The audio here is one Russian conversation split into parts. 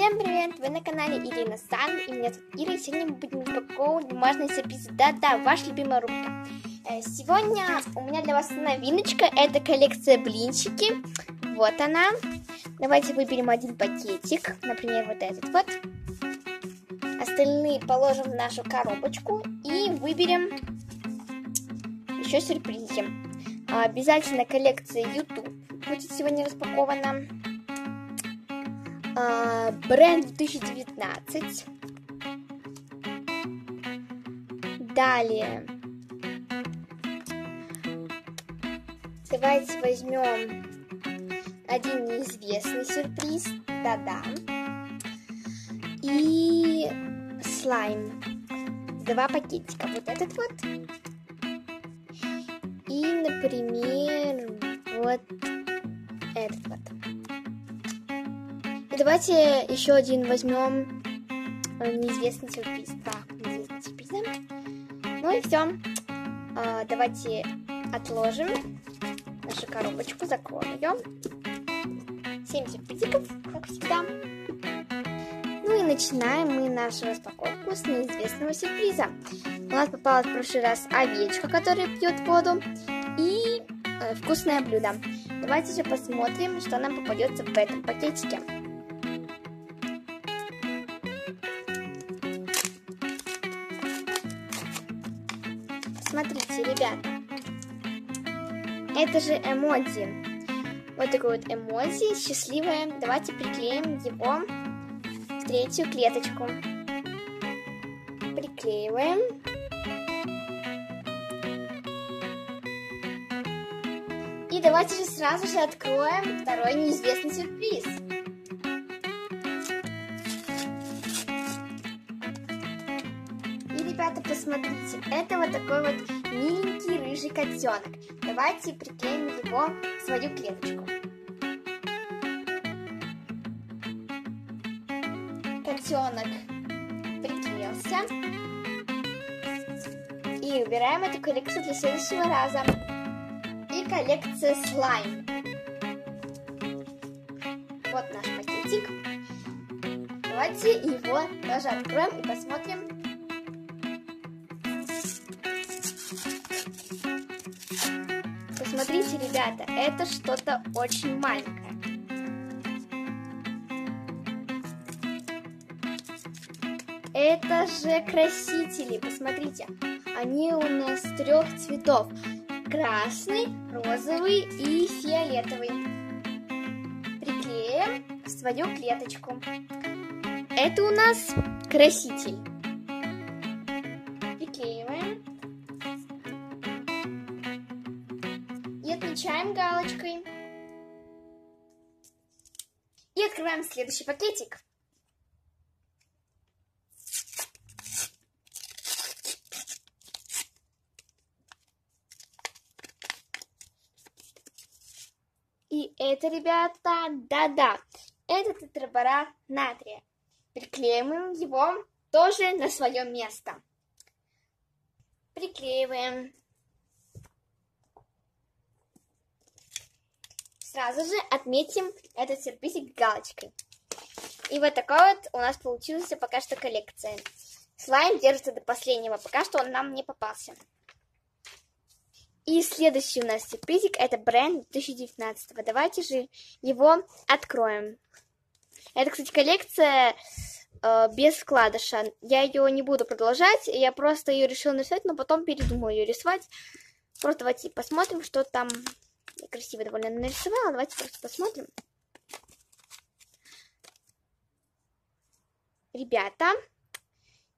Всем привет! Вы на канале Ирина Сан, и меня зовут Ира, и сегодня мы будем распаковывать бумажные сюрпризы. Да-да, ваша любимая рубрика. Э, Сегодня у меня для вас новиночка, это коллекция блинчики. Вот она. Давайте выберем один пакетик, например, вот этот вот. Остальные положим в нашу коробочку и выберем еще сюрпризы. Обязательно коллекция YouTube будет сегодня распакована. А, бренд 2019. Далее. Давайте возьмем один неизвестный сюрприз. Да-да. И слайм. Два пакетика. Вот этот вот. И, например, вот этот вот. Давайте еще один возьмем неизвестный сюрприз. Два неизвестных сюрприза. Ну и все. Давайте отложим нашу коробочку, закроем ее. 7 сюрпризиков, как всегда. Ну и начинаем мы нашу распаковку с неизвестного сюрприза. У нас попалась в прошлый раз овечка, которая пьет воду, и э, вкусное блюдо. Давайте же посмотрим, что нам попадется в этом пакетике. Смотрите, ребята, это же эмодзи. Вот такой вот эмодзи, счастливое. Давайте приклеим его в третью клеточку. Приклеиваем. И давайте же сразу же откроем второй неизвестный сюрприз. Ребята, посмотрите, это вот такой вот миленький рыжий котенок. Давайте приклеим его в свою клеточку. Котенок приклеился. И убираем эту коллекцию для следующего раза. И коллекция слайм. Вот наш пакетик. Давайте его тоже откроем и посмотрим, Посмотрите, ребята, это что-то очень маленькое. Это же красители, посмотрите. Они у нас трех цветов. Красный, розовый и фиолетовый. Приклеим в свою клеточку. Это у нас краситель. Галочкой. И открываем следующий пакетик. И это, ребята, да-да, это тетраборат натрия. Приклеиваем его тоже на свое место. Приклеиваем. Сразу же отметим этот сюрпризик галочкой. И вот такой вот у нас получилась пока что коллекция. Слайм держится до последнего, пока что он нам не попался. И следующий у нас сюрпризик, это бренд 2019. Давайте же его откроем. Это, кстати, коллекция э, без вкладыша. Я ее не буду продолжать, я просто ее решила нарисовать, но потом передумала ее рисовать. Просто давайте посмотрим, что там красиво довольно нарисовала. Давайте просто посмотрим. Ребята,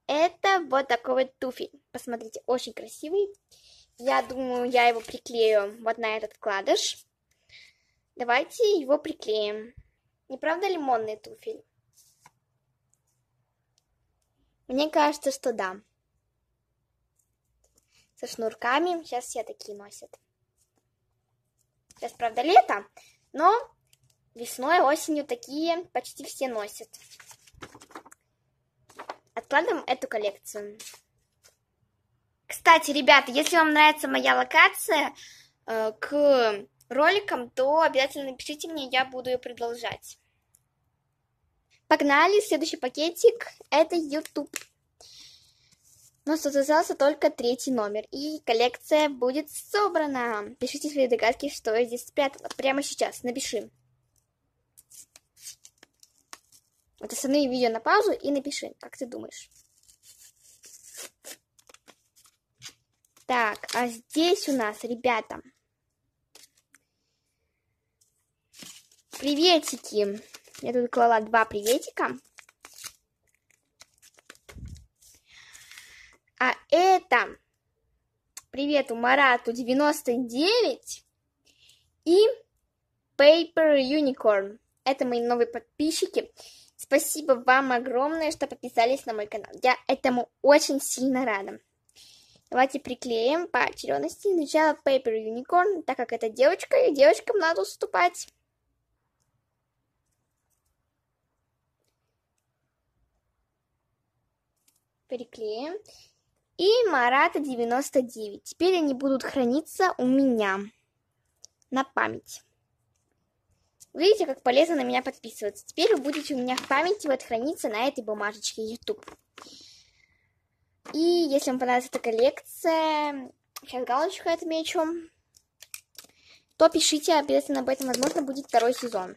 это вот такой вот туфель. Посмотрите, очень красивый. Я думаю, я его приклею вот на этот вкладыш. Давайте его приклеим. Не правда лимонный туфель? Мне кажется, что да. Со шнурками. Сейчас все такие носят. Сейчас, правда, лето, но весной, осенью такие почти все носят. Откладываем эту коллекцию. Кстати, ребята, если вам нравится моя локация э, к роликам, то обязательно напишите мне, я буду ее продолжать. Погнали, следующий пакетик. Это YouTube. Тут остался только третий номер, и коллекция будет собрана. Пишите свои догадки, что я здесь спрятала. Прямо сейчас, напиши. Вот останови видео на паузу и напиши, как ты думаешь. Так, а здесь у нас, ребята, приветики. Я тут клала два приветика. А это привету Марату 99 и Paper Unicorn. Это мои новые подписчики. Спасибо вам огромное, что подписались на мой канал. Я этому очень сильно рада. Давайте приклеим по очередности. Сначала Paper Unicorn, так как это девочка, и девочкам надо уступать. Переклеим. И Марата 99. Теперь они будут храниться у меня на память. Видите, как полезно на меня подписываться. Теперь вы будете у меня в памяти вот храниться на этой бумажечке YouTube. И если вам понравится эта коллекция, сейчас галочку отмечу, то пишите обязательно об этом, возможно, будет второй сезон.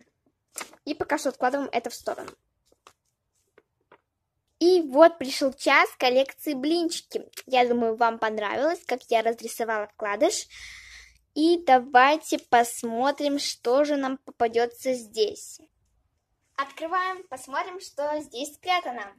И пока что откладываем это в сторону. И вот пришел час коллекции блинчики. Я думаю, вам понравилось, как я разрисовала вкладыш. И давайте посмотрим, что же нам попадется здесь. Открываем, посмотрим, что здесь спрятано.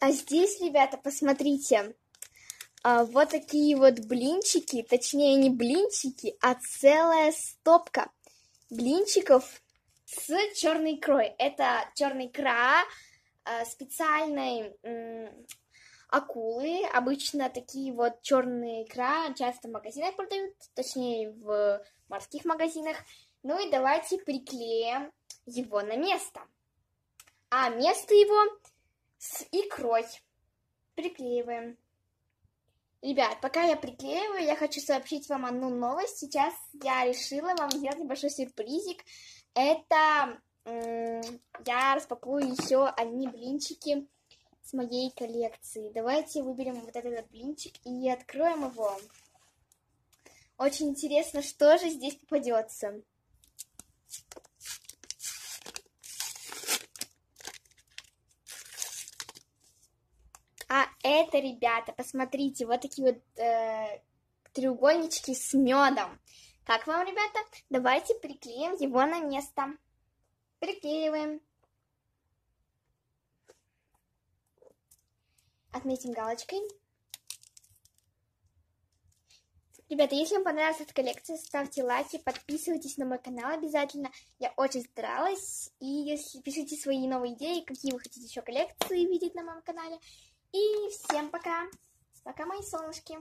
А здесь, ребята, посмотрите, а, вот такие вот блинчики, точнее не блинчики, а целая стопка блинчиков с черной икрой. Это черная икра а, специальной акулы. Обычно такие вот черные икра часто в магазинах продают, точнее в морских магазинах. Ну и давайте приклеим его на место. А место его с икрой. Приклеиваем. Ребят, пока я приклеиваю, я хочу сообщить вам одну новость. Сейчас я решила вам сделать небольшой сюрпризик. Это я распакую еще одни блинчики с моей коллекции. Давайте выберем вот этот блинчик и откроем его. Очень интересно, что же здесь попадется. А это, ребята, посмотрите, вот такие вот э, треугольнички с медом. Как вам, ребята? Давайте приклеим его на место. Приклеиваем. Отметим галочкой. Ребята, если вам понравилась эта коллекция, ставьте лайки, подписывайтесь на мой канал обязательно. Я очень старалась. И если пишите свои новые идеи, какие вы хотите еще коллекции видеть на моем канале. И всем пока. Пока, мои солнышки.